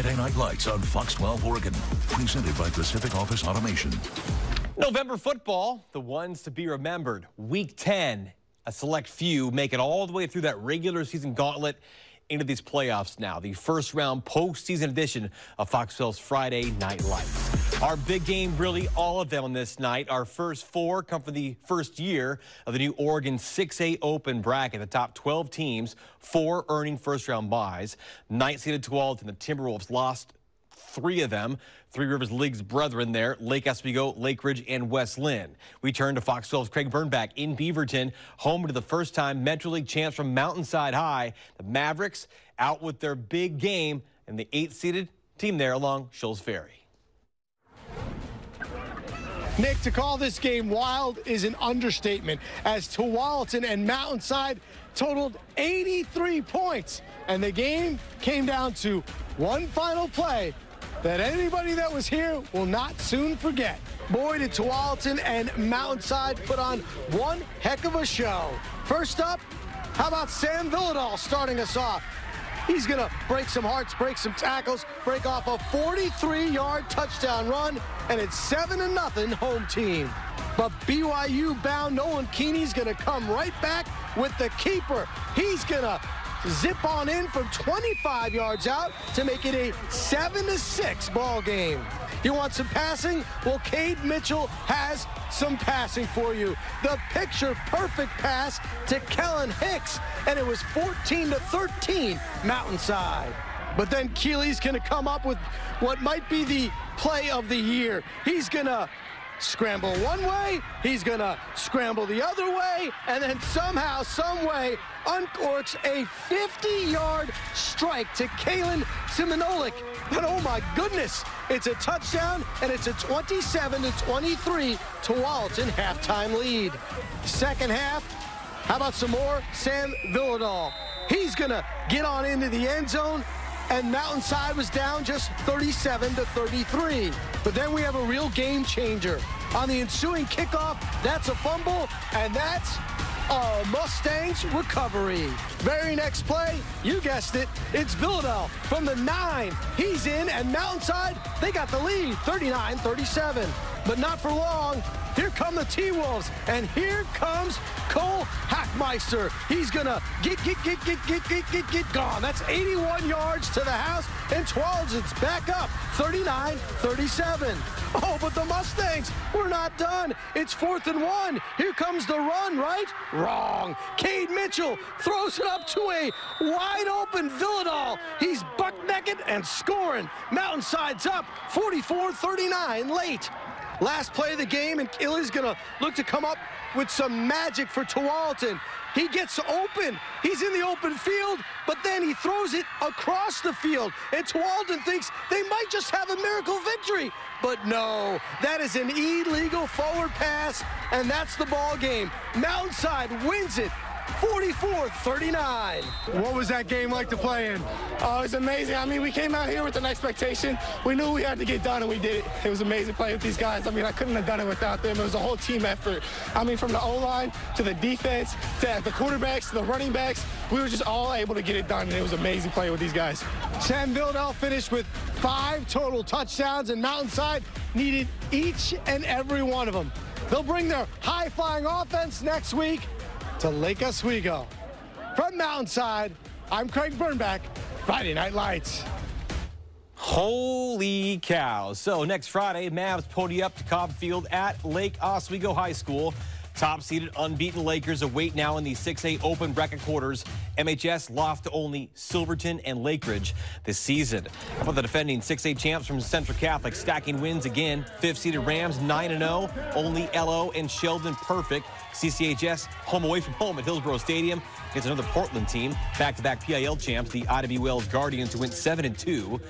Friday Night Lights on Fox 12 Oregon. Presented by Pacific Office Automation. November football, the ones to be remembered. Week 10, a select few make it all the way through that regular season gauntlet into these playoffs now. The first round postseason edition of Fox 12's Friday Night Lights. Our big game, really all of them on this night. Our first four come from the first year of the new Oregon 6A Open bracket. The top 12 teams, four earning first round byes. Ninth seeded Tualatin, the Timberwolves lost three of them. Three Rivers League's brethren there, Lake Oswego, Lake Ridge, and West Linn. We turn to Fox 12's Craig Burnback in Beaverton, home to the first time Metro League champs from Mountainside High. The Mavericks out with their big game and the eighth-seeded team there along Scholls Ferry. Nick, to call this game wild is an understatement as Tualatin and Mountainside totaled 83 points. And the game came down to one final play that anybody that was here will not soon forget. Boy, did Tualatin and Mountainside put on one heck of a show. First up, how about Sam Villadal starting us off? He's going to break some hearts, break some tackles, break off a 43-yard touchdown run, and it's 7 to nothing home team. But BYU bound Nolan Keeney's going to come right back with the keeper. He's going to zip on in from 25 yards out to make it a 7-6 ball game. You want some passing? Well, Cade Mitchell has some passing for you. The picture perfect pass to Kellen Hicks, and it was 14 to 13 Mountainside. But then Keeney's going to come up with what might be the play of the year. He's going to scramble one way, he's to scramble the other way, and then somehow, some way, uncorks a 50-yard strike to Kalen Simonolik. But oh my goodness, it's a touchdown, and it's a 27 to 23 Tualatin halftime lead. Second half, how about some more Sam Villadal? He's to get on into the end zone, and Mountainside was down just 37 to 33. But then we have a real game changer. On the ensuing kickoff, that's a fumble, and that's a Mustangs recovery. Very next play, you guessed it, it's Villadal from the nine. He's in, and Mountainside, they got the lead, 39-37. But not for long. Here come the T-Wolves, and here comes Cole Hackmeister. He's gonna get, get, get, get, get, get, get, get gone. That's 81 yards to the house, and Tualatin's back up, 39-37. Oh, but the Mustangs, we're not done. It's fourth and one. Here comes the run, right? Wrong. Cade Mitchell throws it up to a wide open Villadal. He's buck naked and scoring. Mountainside's up, 44-39 late. Last play of the game, and Illy's going to look to come up with some magic for Tualatin. He gets open. He's in the open field, but then he throws it across the field. And Tualatin thinks they might just have a miracle victory. But no, that is an illegal forward pass, and that's the ball game. Mountainside wins it 44-39. What was that game like to play in? Oh, it was amazing. I mean, we came out here with an expectation. We knew we had to get done, and we did it. It was amazing playing with these guys. I mean, I couldn't have done it without them. It was a whole team effort. I mean, from the O-line to the defense to the quarterbacks to the running backs, we were just all able to get it done, and it was amazing playing with these guys. Sam Villadal finished with five total touchdowns, and Mountainside needed each and every one of them. They'll bring their high-flying offense next week to Lake Oswego. From Mountainside, I'm Craig Burnback, Friday Night Lights. Holy cow. So next Friday, Mavs pony up to Cobb Field at Lake Oswego High School. Top-seeded unbeaten Lakers await now in the 6A open bracket quarters. MHS lost to only Silverton and Lakeridge this season. For the defending 6A champs from Central Catholic, stacking wins again. Fifth-seeded Rams 9-0, only LO and Sheldon perfect. CCHS home away from home at Hillsboro Stadium against another Portland team. Back-to-back -back PIL champs, the B. Wells Guardians, who went 7-2.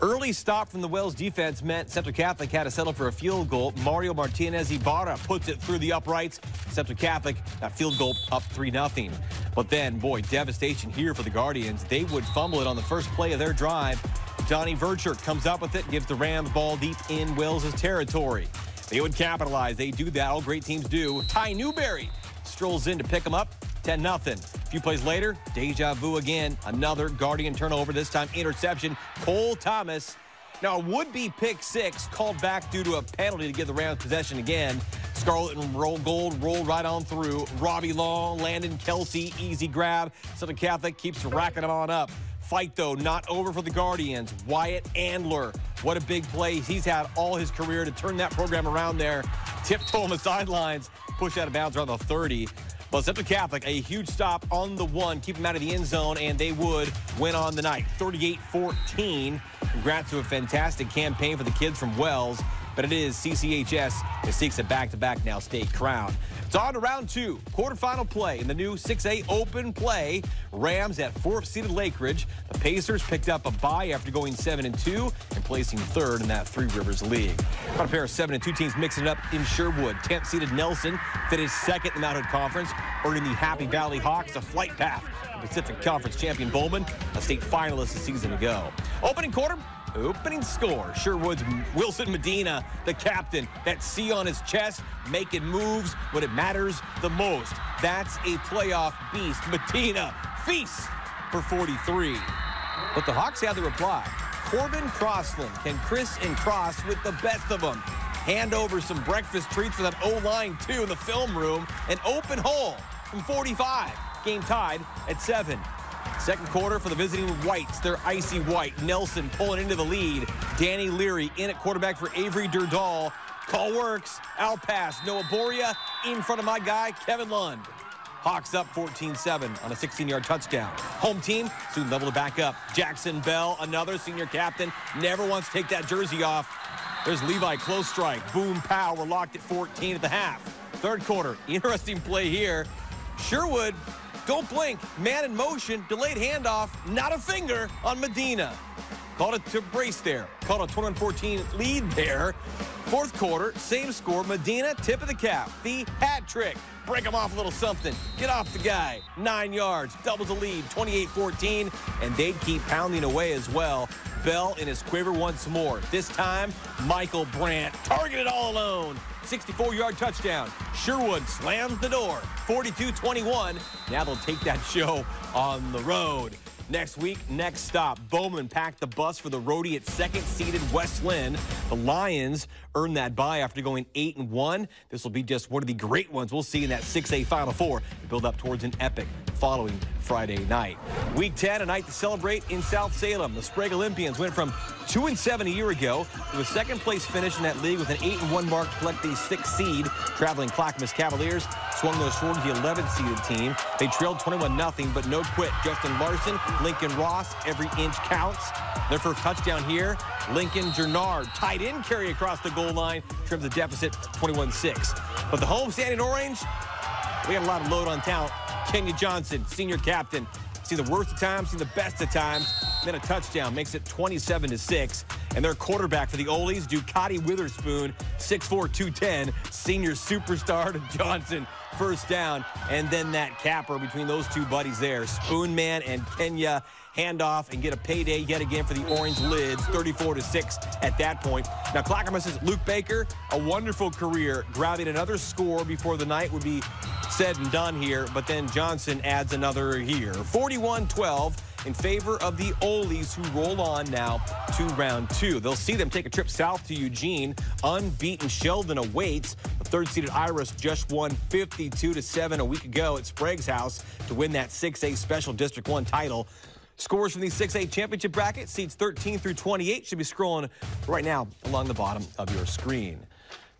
Early stop from the Wells defense meant Central Catholic had to settle for a field goal. Mario Martinez Ibarra puts it through the uprights. Central Catholic, that field goal up 3-0. But then, boy, devastation here for the Guardians. They would fumble it on the first play of their drive. Donnie Vercher comes up with it, gives the Rams ball deep in Wells' territory. They would capitalize. They do that. All great teams do. Ty Newberry strolls in to pick them up. 10-0. A few plays later, deja vu again. Another Guardian turnover, this time interception. Cole Thomas. Now, a would-be pick six called back due to a penalty to give the Rams possession again. Scarlet and roll gold rolled right on through. Robbie Long, Landon Kelsey, easy grab. Southern Catholic keeps racking them on up. Fight, though, not over for the Guardians. Wyatt Andler, what a big play. He's had all his career to turn that program around there. Tiptoe on the sidelines, push out of bounds around the 30. But Central Catholic, a huge stop on the one, keep them out of the end zone, and they would win on the night. 38-14. Congrats to a fantastic campaign for the kids from Wells. But it is CCHS that seeks a back-to-back now state crown. It's on to round two, quarterfinal play in the new 6A open play. Rams at fourth-seeded Lakeridge. The Pacers picked up a bye after going 7 and 2 and placing third in that Three Rivers League. Got a pair of 7 and 2 teams mixing it up in Sherwood. 10th-seeded Nelson finished second in the Mount Hood Conference, earning the Happy Valley Hawks a flight path. Pacific Conference champion Bowmen, a state finalist a season ago. Opening quarter, Opening score, Sherwood's Wilson Medina, the captain, that C on his chest, making moves when it matters the most. That's a playoff beast. Medina feasts for 43. But the Hawks have the reply. Corbin Crossland can Chris and Cross with the best of them. Hand over some breakfast treats for that O-line, too, in the film room. An open hole from 45. Game tied at 7. Second quarter for the visiting Whites. They're icy white. Nelson pulling into the lead. Danny Leary in at quarterback for Avery Durdal. Call works. Out pass. Noah Boria in front of my guy, Kevin Lund. Hawks up 14-7 on a 16-yard touchdown. Home team soon level to back up. Jackson Bell, another senior captain, never wants to take that jersey off. There's Levi close strike. Boom, pow. We're locked at 14 at the half. Third quarter, interesting play here. Sherwood don't blink. Man in motion. Delayed handoff. Not a finger on Medina. Called it to brace there. Called a 21-14 lead there. Fourth quarter, same score. Medina, tip of the cap. The hat trick. Break him off a little something. Get off the guy. Nine yards. Doubles the lead. 28-14. And they'd keep pounding away as well. Bell in his quiver once more. This time, Michael Brandt targeted all alone. 64-yard touchdown. Sherwood slams the door. 42-21. Now they'll take that show on the road. Next week, next stop, Bowmen packed the bus for the roadie at second-seeded West Linn. The Lions earned that bye after going 8 and one. This will be just one of the great ones we'll see in that 6A Final Four to build up towards an epic following Friday night. Week 10, a night to celebrate in South Salem. The Sprague Olympians went from 2 and 7 a year ago to a second place finish in that league with an 8 and 1 mark to collect the sixth seed. Traveling Clackamas Cavaliers swung those forward to the 11th seeded team. They trailed 21 0 but no quit. Justin Larson, Lincoln Ross, every inch counts. Their first touchdown here. Lincoln Gernard, tight end carry across the goal line, trims the deficit 21 6. But the home standing orange, we got a lot of load on talent. Kenya Johnson, senior captain. See the worst of times, see the best of times. Then a touchdown makes it 27 to 6. And their quarterback for the Olies, Ducati Witherspoon, 6'4, 210, senior superstar to Johnson, first down. And then that capper between those two buddies there, Spoonman and Kenya handoff and get a payday yet again for the Orange Lids, 34 to 6 at that point. Now, Clackamas' Luke Baker, a wonderful career, grabbing another score before the night would be said and done here, but then Johnson adds another here. 41-12 in favor of the Olies, who roll on now to round two. They'll see them take a trip south to Eugene. Unbeaten Sheldon awaits. The third-seeded Irish just won 52 to 7 a week ago at Sprague's house to win that 6A Special District 1 title. Scores from the 6A championship bracket, seeds 13 through 28, should be scrolling right now along the bottom of your screen.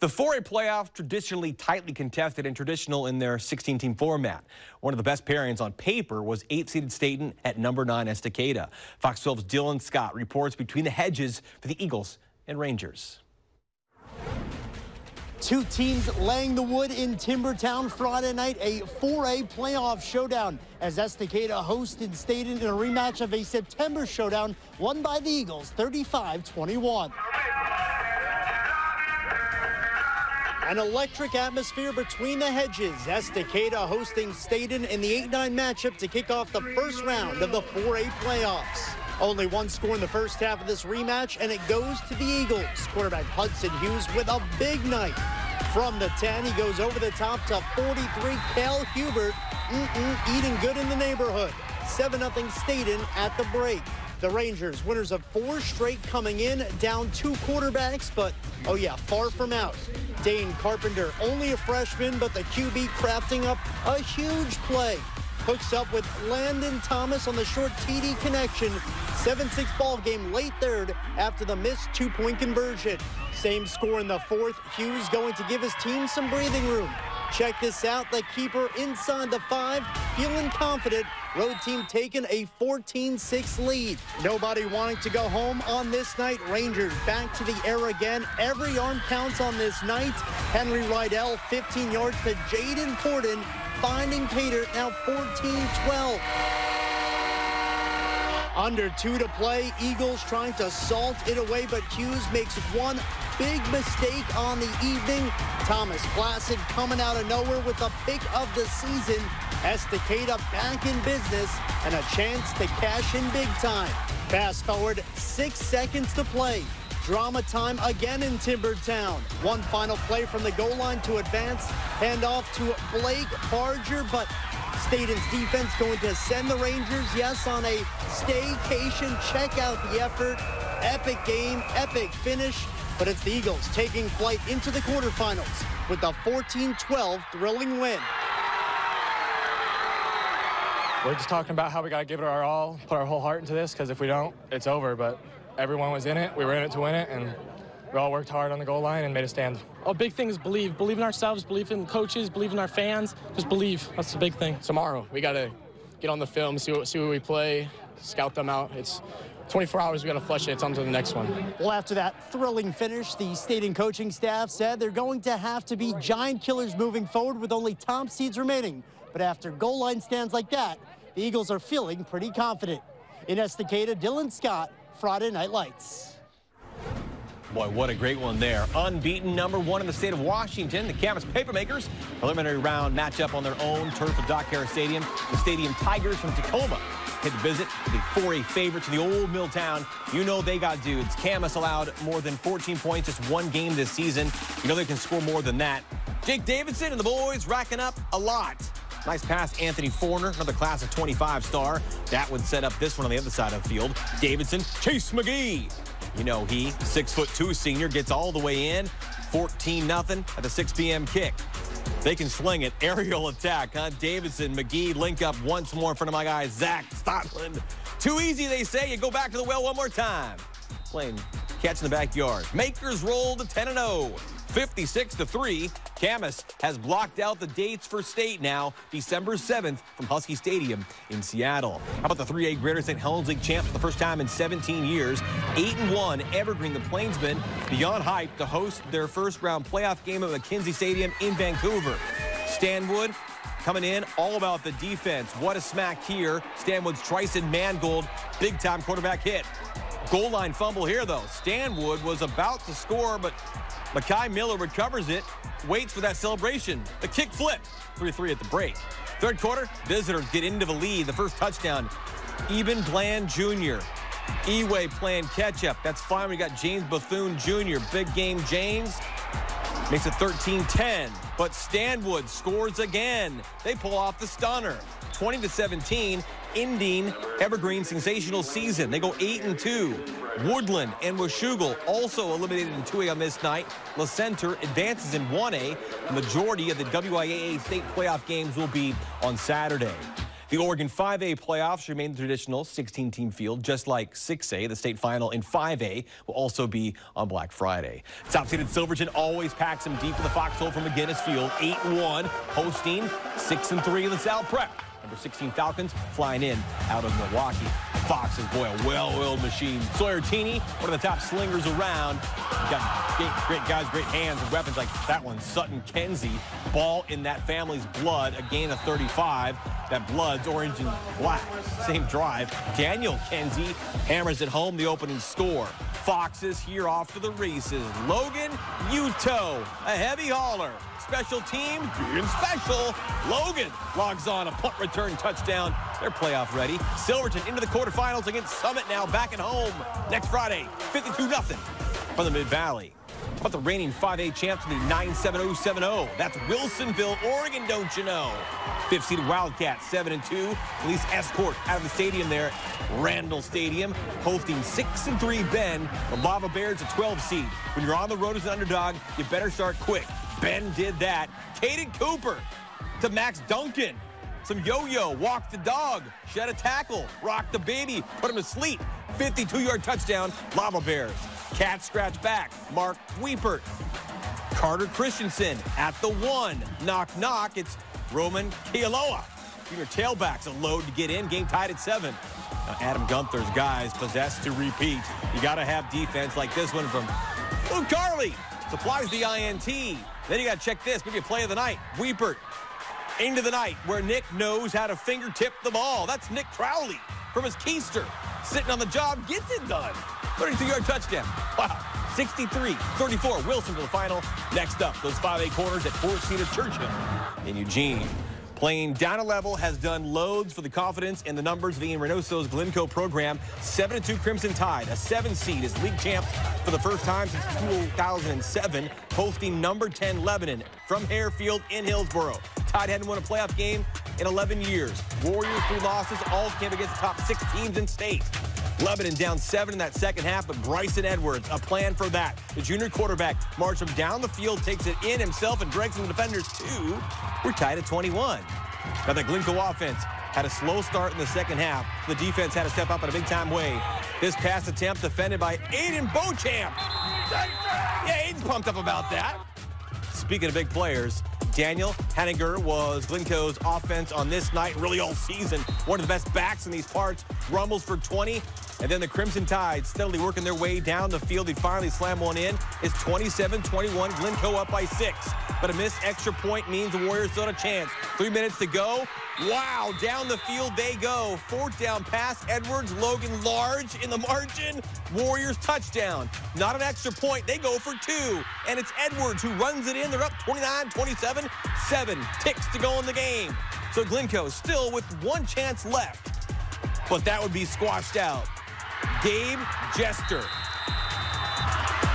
The 4A playoff, traditionally tightly contested and traditional in their 16-team format. One of the best pairings on paper was 8-seeded Stayton at number 9 Estacada. Fox 12's Dylan Scott reports between the hedges for the Eagles and Rangers. Two teams laying the wood in Timbertown Friday night, a 4A playoff showdown as Estacada hosted Stayton in a rematch of a September showdown won by the Eagles 35-21. An electric atmosphere between the hedges. Estacada hosting Stayton in the 8-9 matchup to kick off the first round of the 4A playoffs. Only one score in the first half of this rematch, and it goes to the Eagles. Quarterback Hudson Hughes with a big night. From the 10, he goes over the top to 43. Cal Hubert mm -mm, eating good in the neighborhood. 7-0 Stayton at the break. The Rangers, winners of four straight coming in, down two quarterbacks, but oh yeah, far from out. Dane Carpenter, only a freshman, but the QB crafting up a huge play. Hooks up with Landon Thomas on the short TD connection. 7-6 ball game late third after the missed two-point conversion. Same score in the fourth. Hughes going to give his team some breathing room. Check this out. The keeper inside the five, feeling confident. Road team taking a 14-6 lead. Nobody wanting to go home on this night. Rangers back to the air again. Every arm counts on this night. Henry Rydell, 15 yards to Jaden Forden, finding Pater, now 14-12. Under two to play, Eagles trying to salt it away, but Hughes makes one big mistake on the evening. Thomas Placid coming out of nowhere with a pick of the season. Estacada back in business and a chance to cash in big time. Fast forward six seconds to play. Drama time again in Timbertown. One final play from the goal line to advance. Hand off to Blake Barger, but Stayton's defense going to send the Rangers, yes, on a staycation. Check out the effort. Epic game, epic finish. But it's the Eagles taking flight into the quarterfinals with a 14-12 thrilling win. We're just talking about how we got to give it our all, put our whole heart into this, because if we don't, it's over. But everyone was in it. We were in it to win it, and we all worked hard on the goal line and made a stand. A big thing is believe. Believe in ourselves, believe in coaches, believe in our fans. Just believe. That's the big thing. Tomorrow, we got to get on the film, see what, see what we play, scout them out. It's 24 hours, we got to flush it. It's on to the next one. Well, after that thrilling finish, the Stayton coaching staff said they're going to have to be giant killers moving forward with only top seeds remaining. But after goal line stands like that, the Eagles are feeling pretty confident. In Estacada, Dylan Scott, Friday Night Lights. Boy, what a great one there. Unbeaten number one in the state of Washington, the Camas Papermakers. Preliminary round matchup on their own turf at Doc Harris Stadium. The Stadium Tigers from Tacoma hit the visit the 4A favorite to the old mill town. You know they got dudes. Camas allowed more than 14 points just one game this season. You know they can score more than that. Jake Davidson and the boys racking up a lot. Nice pass, Anthony Forner, another class of 25 star. That would set up this one on the other side of the field. Davidson, Chase McGee. You know he, six foot two senior, gets all the way in. 14 nothing at the 6 p.m. kick. They can sling it. Aerial attack, huh? Davidson, McGee link up once more in front of my guy, Zach Stotland. Too easy, they say. You go back to the well one more time. Playing catch in the backyard. Makers roll to 10 0. 56 to 3. Camas has blocked out the dates for state now, December 7th from Husky Stadium in Seattle. How about the 3A Greater St. Helens League champs for the first time in 17 years? 8 and 1, Evergreen, the Plainsmen, beyond hype to host their first round playoff game at McKenzie Stadium in Vancouver. Stanwood coming in, all about the defense. What a smack here. Stanwood's Trison Mangold, big time quarterback hit. Goal line fumble here, though. Stanwood was about to score, but Makai Miller recovers it, waits for that celebration. The kick flip, 3-3 at the break. Third quarter, visitors get into the lead. The first touchdown, Eben Bland Jr. Eway playing catch-up. That's fine. We got James Bethune Jr. Big game James. Makes it 13-10. But Stanwood scores again. They pull off the stunner. 20 to 17, ending Evergreen sensational season. They go 8 and 2. Woodland and Washougal also eliminated in 2A on this night. La Center advances in 1A. The majority of the WIAA state playoff games will be on Saturday. The Oregon 5A playoffs remain the traditional 16-team field, just like 6A. The state final in 5A will also be on Black Friday. Top-seeded Silverton always packs them deep in the foxhole from McGinnis Field, 8-1, hosting 6-3 in the South Prep. Number 16 Falcons flying in out of Milwaukie. Foxes, boy, a well-oiled machine. Sawyer Teeny, one of the top slingers around. got great, great, guys, great hands and weapons like that one. Sutton Kenzie, ball in that family's blood, a gain of 35. That blood's orange and black. Same drive. Daniel Kenzie hammers it home, the opening score. Foxes here off to the races. Logan Uto, a heavy hauler special team being special. Logan logs on a punt return touchdown. They're playoff ready. Silverton into the quarterfinals against Summit now back at home next Friday. 52-0 from the Mid-Valley. about the reigning 5A champs in the 97070? That's Wilsonville, Oregon, don't you know? Fifth seed Wildcats, 7 and 2. Police escort out of the stadium there. Randall Stadium hosting 6 and 3 Bend. The Lava Bears, a 12 seed. When you're on the road as an underdog, you better start quick. Bend did that. Caden Cooper to Max Duncan. Some yo-yo, walk the dog, shed a tackle, rock the baby, put him to sleep. 52-yard touchdown, Lava Bears. Cat scratch back, Mark Weepert. Carter Christensen at the one. Knock, knock, it's Roman Kealoha. Junior tailbacks a load to get in, game tied at seven. Now Adam Guenther's guys possessed to repeat. You got to have defense like this one from Luke Carly. Supplies the INT. Then you got to check this, maybe a play of the night. Weepert into the night where Nick knows how to fingertip the ball. That's Nick Crowley from his keister. Sitting on the job, gets it done. 32-yard touchdown. Wow. 63-34. Wilson to the final. Next up, those 5A corners at Cedar Churchill in Eugene. Playing down a level has done loads for the confidence and the numbers of Ian Reynoso's Glencoe program. 7-2 Crimson Tide, a seven seed, is league champ for the first time since 2007, hosting number 10 Lebanon from Harefield in Hillsboro. Tide hadn't won a playoff game in 11 years. Warriors, three losses, all came against the top six teams in state. Lebanon down seven in that second half, but Bryson Edwards, a plan for that. The junior quarterback marches him down the field, takes it in himself, and drags the defenders too. We're tied at 21. Now the Glencoe offense had a slow start in the second half. The defense had to step up in a big-time way. This pass attempt defended by Aiden Beauchamp. Yeah, Aiden's pumped up about that. Speaking of big players, Daniel Henniger was Glencoe's offense on this night, really all season. One of the best backs in these parts. Rumbles for 20. And then the Crimson Tide steadily working their way down the field. They finally slam one in. It's 27-21. Glencoe up by six. But a missed extra point means the Warriors still have a chance. Three minutes to go. Wow, down the field they go. Fourth down pass, Edwards, Logan large in the margin. Warriors touchdown. Not an extra point, they go for two. And it's Edwards who runs it in. They're up 29-27, seven ticks to go in the game. So Glencoe still with one chance left. But that would be squashed out. Gabe Jester.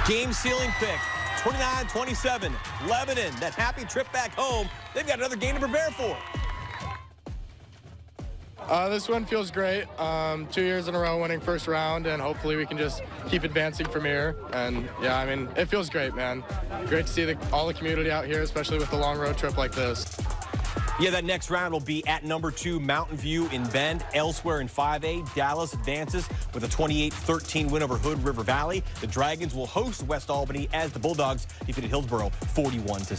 Game sealing pick. 29-27. Lebanon, that happy trip back home. They've got another game to prepare for. Uh, this one feels great. Um, two years in a row winning first round, and hopefully we can just keep advancing from here. And yeah, I mean, it feels great, man. Great to see the, all the community out here, especially with a long road trip like this. Yeah, that next round will be at number two, Mountain View in Bend. Elsewhere in 5A, Dallas advances with a 28-13 win over Hood River Valley. The Dragons will host West Albany as the Bulldogs defeated Hillsboro 41 to